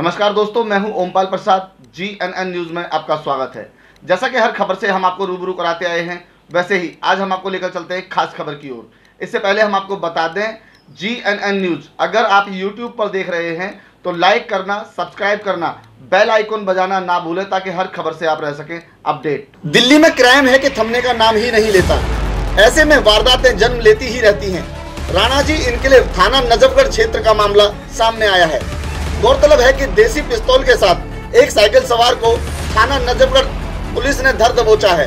नमस्कार दोस्तों, मैं हूँ Ompal Prasad G N N news में आपका स्वागत है। जैसा कि हर खबर से हम आपको रूबरू कराते आए हैं, वैसे ही आज हम आपको लेकर चलते हैं खास खबर की ओर। इससे पहले हम आपको बता दें जी एन एन न्यूज़ अगर आप यूट्यूब पर देख रहे हैं तो लाइक करना सब्सक्राइब करना बेल आइकन बजाना ना भूलें ताकि हर खबर से आप रह सकें अपडेट दिल्ली में क्राइम है कि थमने का नाम ही नहीं लेता। ऐसे में वारदातें जन्म लेती ही रहती हैं। राणा जी, इनके लिए थाना नजफगढ़ क्षेत्र का मामला सामने आया है। गौरतलब है कि देसी पिस्तौल के साथ एक साइकिल सवार को थाना नजफगढ़ पुलिस ने धर दबोचा है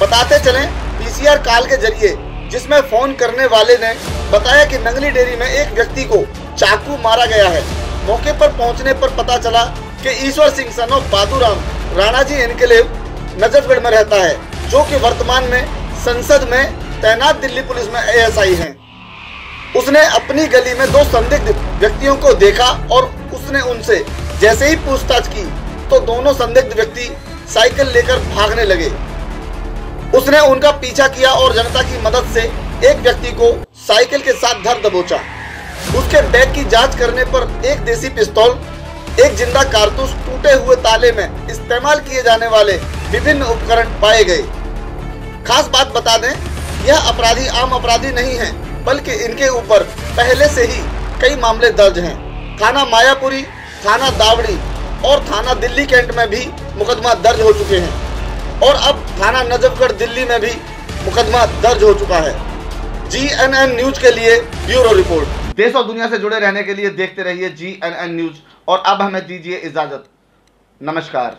बताते चले, पीसीआर काल के ज़रिए, जिसमें फ़ोन करने वाले ने बताया कि नंगली डेयरी में एक व्यक्ति को चाकू मारा गया है मौके पर पहुँचने पर पता चला कि Ishwar Singh son of Baduram Rana ji enclave Najafgarh में रहता है, जो कि वर्तमान में संसद में तैनात दिल्ली पुलिस में एएसआई हैं। उसने अपनी गली में दो संदिग्ध व्यक्तियों को देखा और उसने उनसे जैसे ही पूछताछ की तो दोनों संदिग्ध व्यक्ति साइकिल लेकर भागने लगे। उसने उनका पीछा किया और जनता की मदद से एक व्यक्ति को साइकिल के साथ धर दबोचा। उसके बैग की जाँच करने पर एक देसी पिस्तौल, एक ज़िंदा कारतूस टूटे हुए ताले में इस्तेमाल किए जाने वाले विभिन्न उपकरण पाए गए। खास बात बता दें, यह अपराधी आम अपराधी नहीं है, बल्कि इनके ऊपर पहले से ही कई मामले दर्ज हैं। थाना मायापुरी, थाना दावड़ी और थाना दिल्ली कैंट में भी मुकदमा दर्ज हो चुके हैं। और अब थाना नजफगढ़ दिल्ली में भी मुकदमा दर्ज हो चुका है। जी एन एन न्यूज़ के लिए ब्यूरो रिपोर्ट। देश और दुनिया से जुड़े रहने के लिए देखते रहिए जी एन एन न्यूज़ और अब हमें दीजिए इजाज़त। नमस्कार।